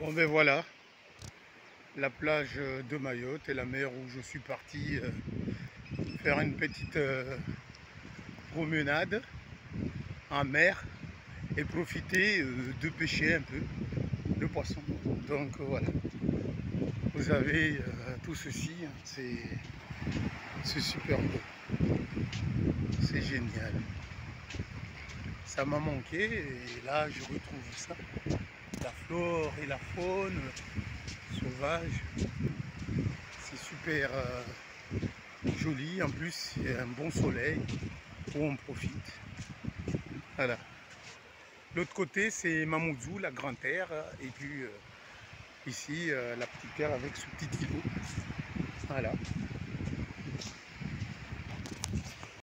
Bon ben voilà, la plage de Mayotte et la mer où je suis parti euh, faire une petite euh, promenade en mer et profiter euh, de pêcher un peu le poisson. Donc voilà, vous avez tout ceci, hein, c'est super beau, c'est génial. Ça m'a manqué et là je retrouve ça la flore et la faune sauvage. C'est super euh, joli. En plus, il y a un bon soleil où on profite. Voilà. L'autre côté, c'est Mamoudzou, la grande terre. Et puis euh, ici, euh, la petite terre avec ce petit îlot. Voilà.